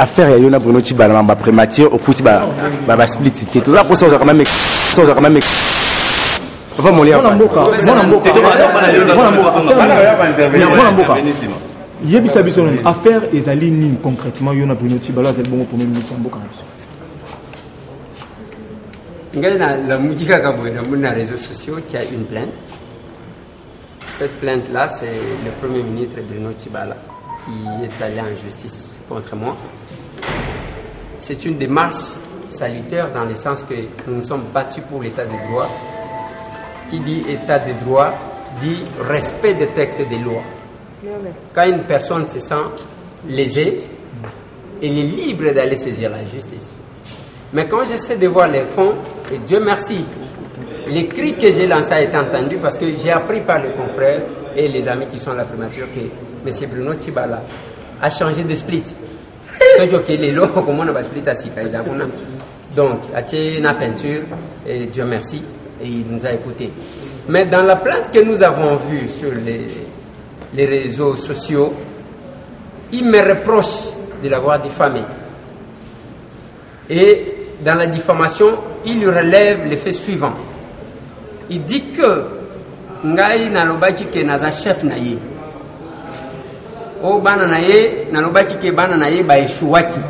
affaire ya yo na bruno cibala mamba prémature okuti basplit te toza mposa ozalaka na ozalaka na papa molia mwana mboka mwana mboka mwana mboka affaire- mwana mboka yebisa biso nini? Affaire ezali nini concrètement yo na bruno cibala azali bongo premier ministre mboka na biso ngai nalamuki kaka boye namoni na réseaux sociaux qu'il y a une plainte. Cette plainte là c'est le premier ministre Bruno Tibala qui est allé en justice contre moi c'est une démarche salutaire dans le sens que nous nous sommes battus pour l'état de droit qui dit état de droit dit respect des textes des lois quand une personne se sent lésée elle est libre d'aller saisir la justice mais quand j'essaie de voir les fonds, et Dieu merci, les cris que j'ai lancés a été entendu parce que j'ai appris par les confrères et les amis qui sont à la primature que M. Bruno Tibala a changé de split. Les à Sika, ils ont- Donc, a une peinture, et Dieu merci, et il nous a écoutés. Mais dans la plainte que nous avons vue sur les, les réseaux sociaux, il me reproche de l'avoir diffamé. Et dans la diffamation, il relève le fait suivant. Il dit que ngai nalobaki ke naza chef na o bana na ye nalobaki ke bana na ye baeshuwaki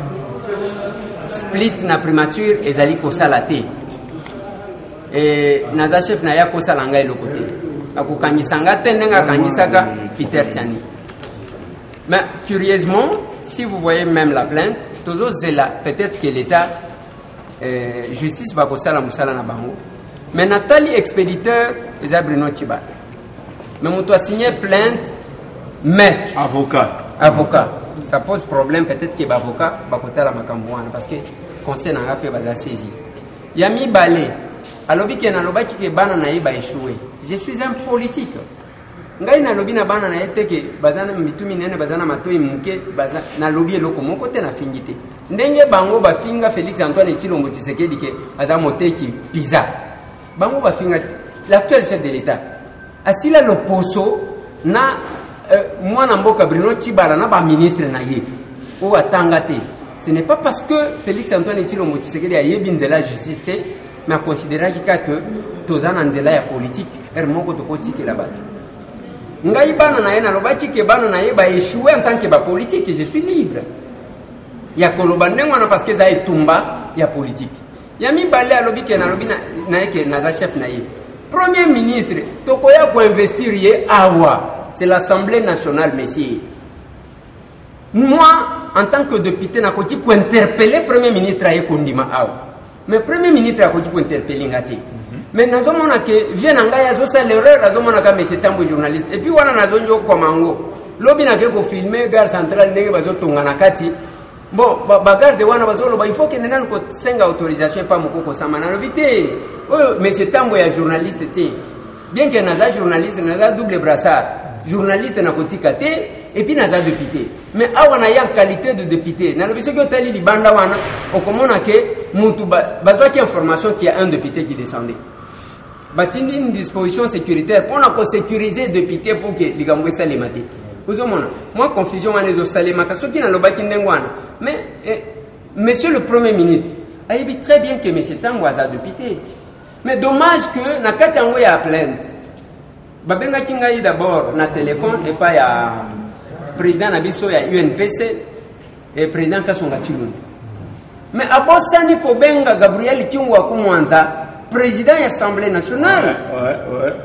split na primature ezali kosala te e, naza chef na ye akosala ngai eloko te akokangisa nga te ndenge akangisaka peter tiani mais curieusement, si vous voyez même la plainte, toujours zela, peut-être que l'État, euh, justice va kosala musala na bango. Mais Nathalie expéditeur, ont Bruno Tibal. Mais mon a signé plainte, maître, Avocat. avocat. Ça pose problème, peut-être que l'avocat va kotala makambo wana, parce que conseil n'a pas va saisi. Yami Balé, alobi ke nalobaki ke bana na ye ba échoué. Je suis un politique. ngai nalobi na bana na ye te ke baza na mitu minene baza na matoi moke baza nalobi eloko moko te nafingi te ndenge bango bafinga félix antoine chilombo tshisekedi ke aza moteki bango bafinga l'actuel chef de l'état asila loposo na mwana mboka bruno chibala na baministre na ye oyo atanga te. Ce n'est pas parce que félix antoine chilombo tshisekedi ayebi nzela ya justice te mais akonsideraki kaka toza na nzela ya politike ere moko tokotikela bato. Ngai bana na ye nalobaki ke bana na ye baéchoue en tant que bapolitique je suis libre. Ya koloba ndenge wana parce que eza etumba ya politike ya mibale alobi ke nalobi na na ye ke naza chef na ye. Premier ministre tokoya koinvestir ye awa c'est l'assemblée nationale monsieur moi en tant que député nakoki kointerpele premier ministre aye kondima awa. Mais premier ministre akoki kointerpele nga te mais nazomona ke vie na ngai azosala erreur azomona ka mese ntambo journaliste. Epuis wana nazongi okoma yango lobi nake kofilme gare centrale ndenge bazotonga na kati. Bon ba- bagarde wana bazoloba il faut kende nani kosenga autorisation epa moko kosama nalobi te oyo mese ntambo ya journaliste te. Bien ke naza journaliste naza double brassard journaliste nakotika te epuis naza député. Mais awa na ye en qualité de député. Nalobi soki otali libanda wana okomona ke mutu ba- bazwaki information qu'il y a un député qui descendait. Batindi une disposition sécuritaire mpona kosécuriser député pour ke likambo esalema te. Ozomona mwa confusion wana ezosalemaka soki nalobaki ndenge wana. Mais eh, monsieur le premier ministre ayebi très bien que monsieur ntango aza député. Mais dommage que na kati yango ya plainte babengaki ngai d'abord na telefone epai ya président na biso ya unpc e président kasonga chilundu mais abosani kobenga gabriel kiungu akumwanza président ya assemblée nationale.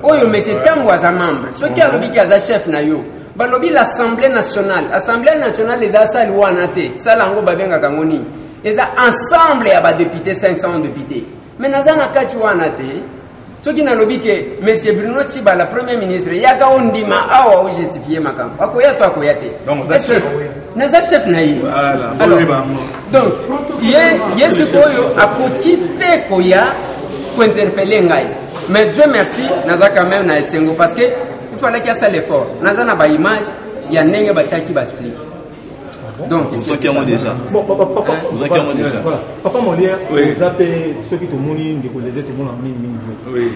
Oyo mese ntango aza membre. Soki alobiki aza chef na yo balobi l'assemblée nationale. Assemblée nationale eza asali wana te. Sala yango babengaka yango nini? Eza ensemble ya badepute 500 député mais naza na kati wana te soki nalobi ke monsieur bruno chibala premier ministre yaka ondima awa ojustifie makambo. Akoya to akoya te. Naza chef na ye? Donc ye ye sikoyo akoki te koya kointerpele ngai. Mais dieu merci naza quand même na esengo parce que qu'il asala effort naza na baimage ya ndenge batiaki basplit donc qui moi déjà Bon, papa, papa, Hein déjà voilà. papa molière Oui. ndeko leze tomona mingimingi Oui.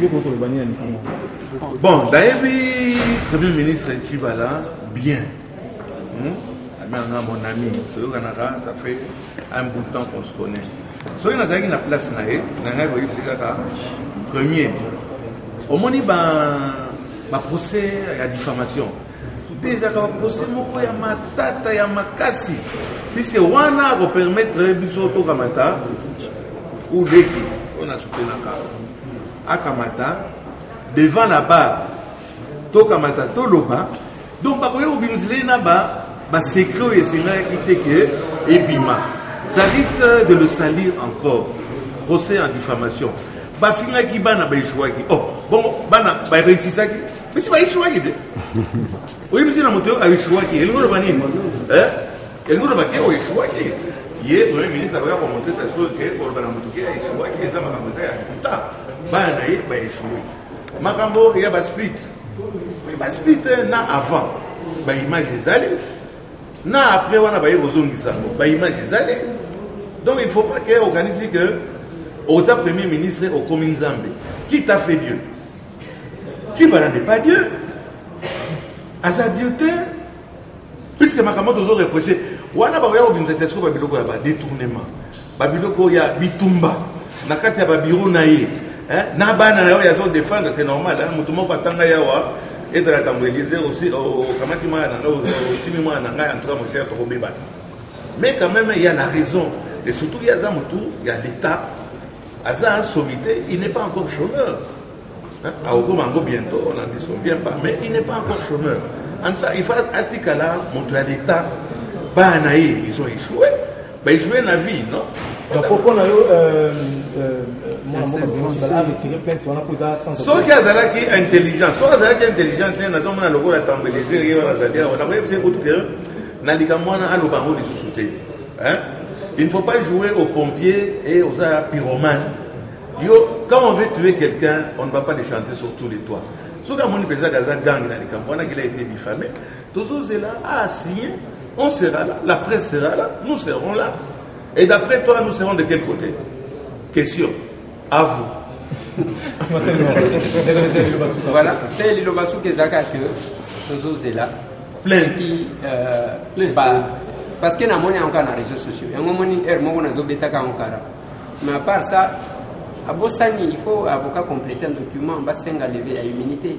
Bon, Daebi, Premier ministre Chibala, bien. Amanga, mon ami, ça fait un bout de temps qu'on se connaît. Soki nazalaki na place na ye na ngai koyebisi kaka premier au omoni baprocès ya diffamation te ezalaka baprocès moko ya matata ya makasi puiske wana akopermettre biso tokamata uleki oyo nasutenaka akamata devant la barre tokamata toloba. Donc bakoki kobimisela ye na basekret oyo esengaki te ke ebima. Ça risque de le salir encore. Procès en diffamation. Bafingaki bana baéchouaki oh bongo bana baréussisaki bisi baéchouaki te oyebisi na moto oyo aéchouaki elingi oloba nini? Elingi oloba ke ye premier ministre akoya komontre sa sikoyo ke koloba na moto ke aéchouaki eza makambo eza ya kuta. Bana na ye baéchoue makambo ya basplit basplit na avant. Baimage ezali. Na après wana baye kozongisa yango baimage ezali. Donc il faut pas ke okanisi ke oza premier ministre okomi nzambe. Qui t'a fait dieu? Tibala n'est pas dieu aza dieu te puisque makambo tozo reproche wana bakoya kobimisa sesiko babiloko ya badétournement babiloko ya bitumba na kati ya babiro na ye na bana na c'est normal moto moko atanga yawa ezala ntango élise okamati mwana na ngai osimi mwana na ngai mais quand même il y a la raison et surtout il y a aza motu ya l'état aza asomi te il n'est pas encore chômeur akokoma yango bientôt on n'en disconvient pas mais il n'est pas encore chômeur en atikala moto ya l'état bana na ye ils ont échoué baéchoué na vie non soki azalaki intelligent soki azalaki intelligent te nazomona lokola tambelese ye wana azali awa nakoyebisa ye kutu ke na likambo wana aloba yango lisusu te il ne faut pas jouer au pompier et aux pyromane yo quand on veut tuer quelqu'un on ne va pas le chanter sur tous les toits. Soki amoni mpenza kaza gangi na likambo wana qu'il a été diffamé tozozela asigné on sera là la presse sera là nous serons là. Et d'après toi nous serons de quel côté? Question à vous. Voilà. Te liloba soki ezalaka ke tozozela. Plainte parce que namoni yango kaka na réseau sociaux. Yango moni heure moko nazobetaka yango kara mais à part ça abosani il faut avocat compléter un document basenga levé ya immunité.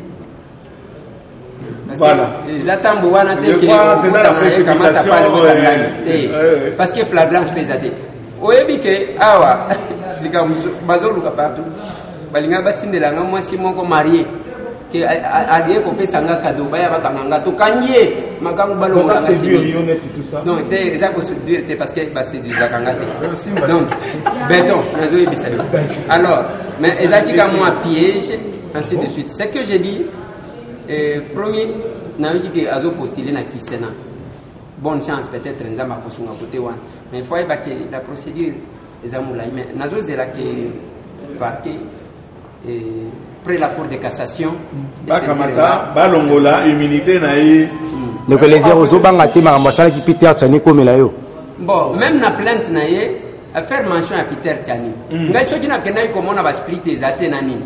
Eza ntambo wana te kamata pale botangani te parce que flagrance mpe eza te oyebi ke awa likambo bazoluka partout. Balinga batindelanga mwasi moko marie ke alie kopesa nga kado baya bakanga nga tokangi ye makambo balongolanga donc te eza koséduire te parce que baséduisaka nga te donc beton nazoyebisa yo alors mais ezalaki ka mwa piège ainsi de suite. Ce que j'ai dit premier nayoki ke azopostule na kisena. Bonne chance peut-être nzambe akosunga kote wana mais il faut yeba ke la procédure eza molai mais nazozela ke parquet près la cour de cassation bakamata balongola immunité na ye ndeko lezer ozobanga te makambo asalaki peter tiani yo. Bon même na plainte na ye affaire mention ya peter tiani. Ngai soki nakendaki komona basplit eza te na nini?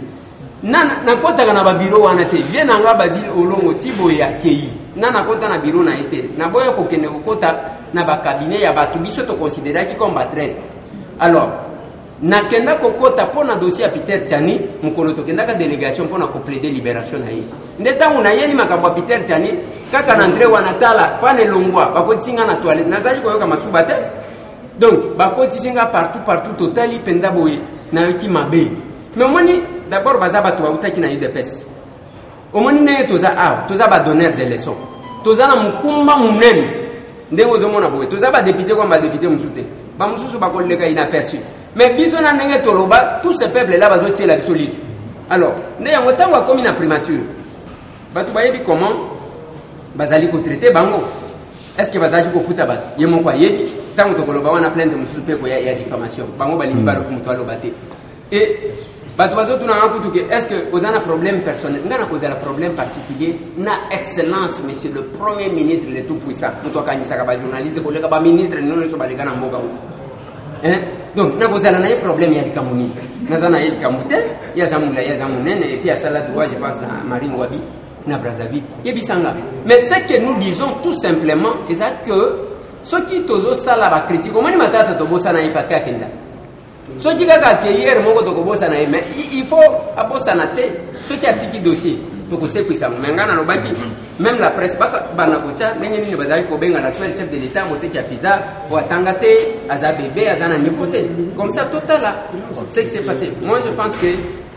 Nakɔtaka na babiro wana te vie na nga bazili olongo ti boye akei nga nakɔta na biro na ye te. Naboya kokende kokɔta na bakabinet ya bato. Biso toconsideraki comme batraite. Alors nakenda kokɔta mpo na dossier ya peter tiani mokolo tokendaka délégation mpo na koplaide libération na ye. Nde ntango nayeli makambo ya peter tiani kaka na ndre wana tala fana elongwa bakotisi nga na toilette. Nazali koyoka masuba te. Donc bakotisi nga partout partout totali mpenza boye nayoki mabe. Mais omoni d'abord baza bato bautaki na udps omoni ndenge toza awa toza badonneur de leçon toza na mokumba monene. Ndenge ozomona boye toza badepute kwa badepute mosusu te. Bamosusu bakoleka inaperçu mais biso na ndenge toloba tout ce peuple là bazotiela biso lisu alors nde yango ntango akomi na primature bato bayebi comment bazali kotraite bango. Est ce que bazalaki kofuta bato? Ye moko ayebi. Ntango tokoloba wana plainte mosusu mpe koya ya diffamation. Bango balingi balobi moto aloba te. E bato bazotunanga kutu ke est ce que oza na problème personnel? Nga na kozala problème particulier na excellence monsieur le premier ministre le tout puissant. Moto akanisaka bajournaliste koleka baministre nino nyonso baleka na mboka oyo Hein? donc nakozala na ye problème ya likambo nini naza na ye likambo te ye aza molai aza monene epuis asala droit je pense na marine wabi na brazzaville. Yebisanga. Mais ce que nous disons tout simplement eza que soki tozosala bacritique omoni matata tobosana ye parce que akenda. Soki kaka akeyere moko tokobosana ye mais il faut abosana te. Soki atiki dossier tokosekwisa me ngai nalobaki même la presse baka bana kotya ndenge nini bazalaki kobenga l'actuel chef de l'état moteki ya piza po atanga te aza bebe aza na niveau te. Comme ça totala ce qui s'est passé. Moi je pense que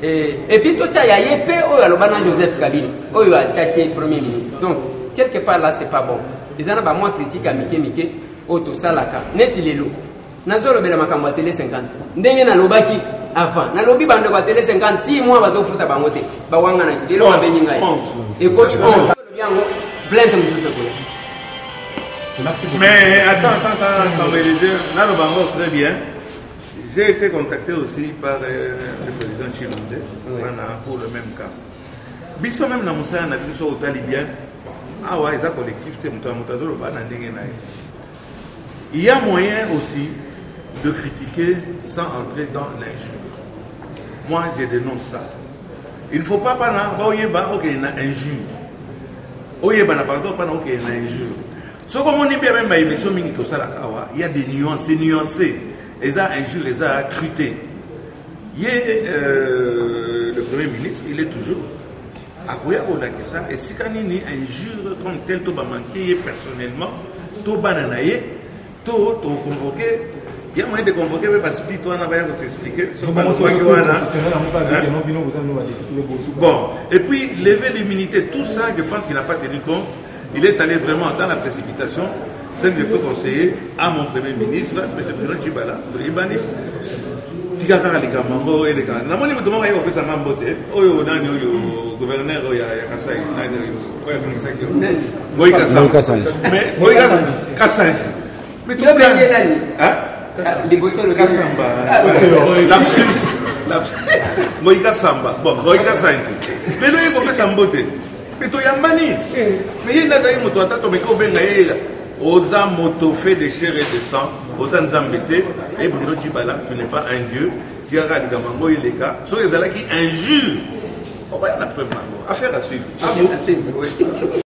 eh, et puis totya ya ye mpe oyo aloba na joseph kabila oyo atiaki premier ministre. Donc quelque part là c'est pas bon. Eza na bamwa critique ya mike mike oyo tosalaka. Neti lelo nazolobela makambo ya tele 50 ndenge nalobaki avant nalobi bandeko ya tele 50 si mwa bazofuta bango te. Bawanganaki lelo babengi ngai. ekomi 11 olobi yango plainte mosusu ekoya. Mais attends, attends, attends, attends, Bélisée, là, le Bango, très bien. J'ai été contacté aussi par euh, le président Chilonde voilà, pour le même cas. biso même na mosala na biso so otali bien. Awa eza collectif te moto ya moto azoloba na ndenge na ye. Il y a moyen aussi de critiquer sans entrer dans l'injure moi je dénonce ça. Il ne faut pas pana injure oyeba pardon mpana okende na injure soki omoni mpe meme baémission mingi tosalaka awa il y a des nuances nuancé eza injure eza crute ye euh, le premier ministre il est toujours akoya kolakisa esika nini injure comme tel to bamanke ye personnellement to bana na ye to toconvoke ya moyen de convoke mpe basplit wana baya kotoexplike soki wana Bon, et puis lever l'immunité, tout ça, je pense qu'il n'a pas tenu compte. Il est allé vraiment dans la précipitation. C'est que je peux conseiller à mon Premier ministre, M. Bruno Chibala, le Libanese. tikakaka likambo yango elekaka namoni moto moko aye kopesa nga mbote oyo nani oyo gouverneur oyo ya kasai nani oyo oyo akomisaki ngoi kasanje mais ngoi kasanje Ah, liboso kasamba. Ah, lapsus. Ngoi kasamba. Bon ngoi kasanje lelo ye kopesa mbote me toyambani me ye nazali moto ata tomeki obenga ye oza moto fait de chair et de sang. Oza nzambe te e bruno tu n'es pas un dieu. Tikaka likambo yango eleka soki ezalaki injure okoya na preuve nango affaire à suivre